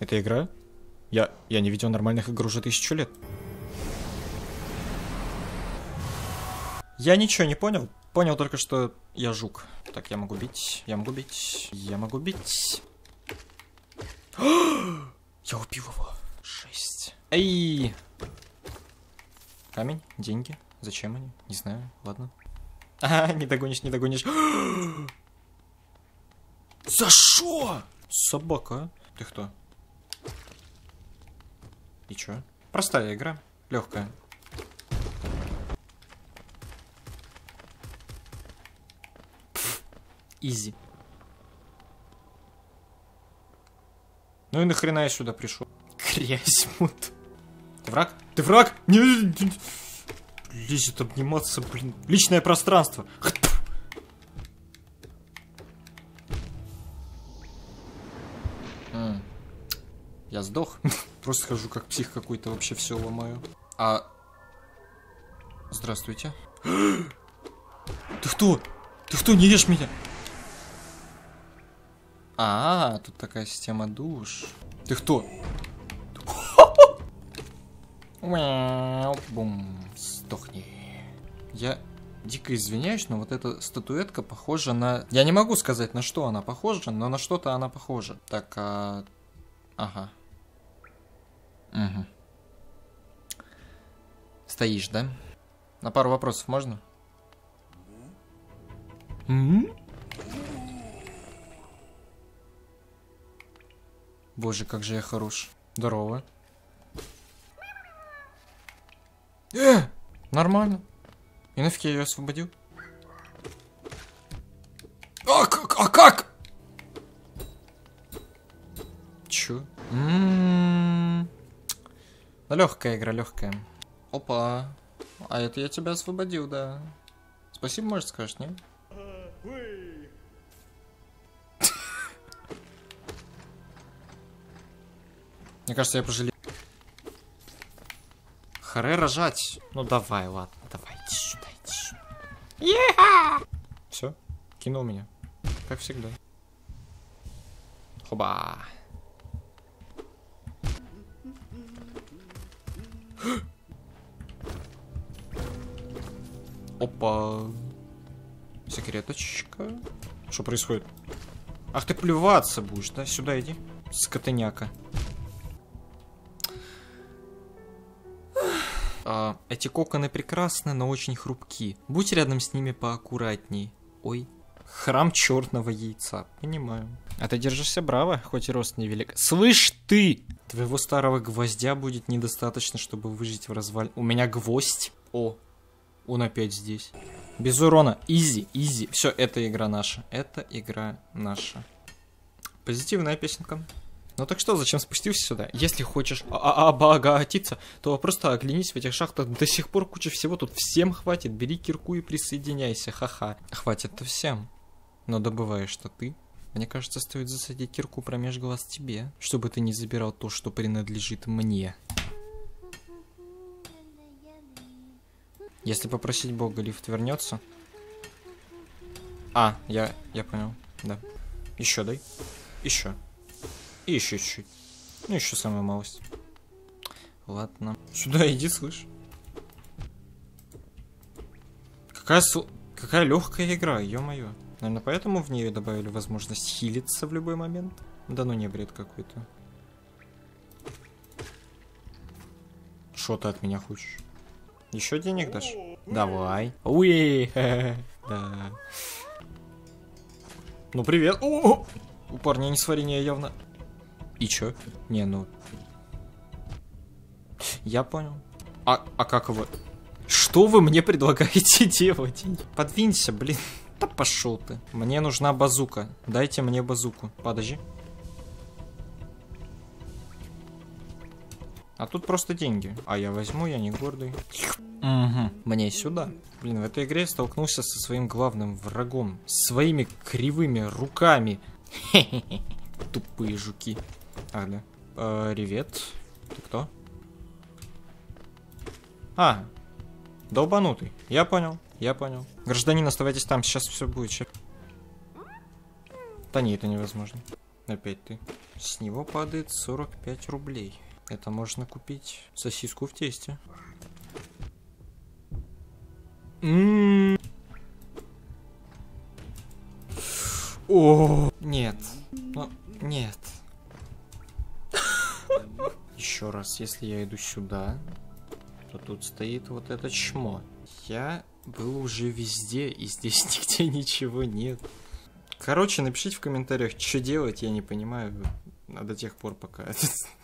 Это игра? Я, я не видел нормальных игр уже тысячу лет. Я ничего не понял. Понял только, что я жук. Так, я могу бить, я могу бить, я могу бить. я убил его. Шесть. Эй! Камень, деньги. Зачем они? Не знаю. Ладно. А, не догонишь, не догонишь. За шо? Собака. Ты кто? И чё? Простая игра. Легкая. Изи. Ну и нахрена я сюда пришел? Грязь мут. Ты враг? Ты враг? Не, не, не. Лезет обниматься, блин. Личное пространство. Я сдох. Просто хожу как псих какой-то, вообще все ломаю. А... Здравствуйте. Ты кто? Ты кто? Не ешь меня! А, тут такая система душ. Ты кто? Бум, сдохни. Я дико извиняюсь, но вот эта статуэтка похожа на... Я не могу сказать, на что она похожа, но на что-то она похожа. Так, а... Ага. Угу. Стоишь, да? На пару вопросов можно? М? Боже, как же я хорош. Здорово. Э! Нормально. И нафиг я ее освободил? А как? А как? Чё? М-м-м. Да легкая игра, легкая. Опа. А это я тебя освободил, да. Спасибо, может, скажешь, нет? Мне кажется, я пожалел. Харе рожать. Ну давай, ладно, давай, иди сюда, иди сюда. Все, кинул меня. Как всегда. Хоба. Опа. Секреточка. Что происходит? Ах ты плеваться будешь, да? Сюда иди. Скотыняка. А, эти коконы прекрасны, но очень хрупки. Будь рядом с ними поаккуратней. Ой. Храм черного яйца. Понимаю. А ты держишься браво, хоть и рост невелик. Слышь ты! Твоего старого гвоздя будет недостаточно, чтобы выжить в разваль. У меня гвоздь. О, он опять здесь. Без урона. Изи, изи. Все, это игра наша. Это игра наша. Позитивная песенка. Ну так что, зачем спустился сюда? Если хочешь обогатиться, то просто оглянись в этих шахтах. До сих пор куча всего тут всем хватит. Бери кирку и присоединяйся, ха-ха. Хватит-то всем. Но добываешь что ты. Мне кажется, стоит засадить кирку промеж глаз тебе, чтобы ты не забирал то, что принадлежит мне. Если попросить Бога, лифт вернется. А, я, я понял, да. Еще дай. Еще. И еще чуть-чуть. Ну, еще самая малость. Ладно. Сюда иди, слышь. Какая, сл... Какая легкая игра, ё-моё. Наверное, поэтому в нее добавили возможность хилиться в любой момент. Да ну не бред какой-то. Что ты от меня хочешь? Еще денег дашь? Давай. Уи! Да. Ну привет. О! У парня несварение явно. И чё? Не, ну... Я понял. А, а как его... Что вы мне предлагаете делать? Подвинься, блин. Да пошел ты. Мне нужна базука. Дайте мне базуку. Подожди. А тут просто деньги. А я возьму, я не гордый. Угу. Мне сюда. Блин, в этой игре я столкнулся со своим главным врагом. Своими кривыми руками. Тупые жуки. Ах, да. Э, Ревет. Ты кто? А, долбанутый. Я понял, я понял. Гражданин, оставайтесь там, сейчас все будет. Сейчас... Да не, это невозможно. Опять ты. С него падает 45 рублей. Это можно купить сосиску в тесте. М-м-м. О, нет. Ну, нет. Еще раз, если я иду сюда, то тут стоит вот это чмо. Я был уже везде, и здесь нигде ничего нет. Короче, напишите в комментариях, что делать, я не понимаю. До тех пор, пока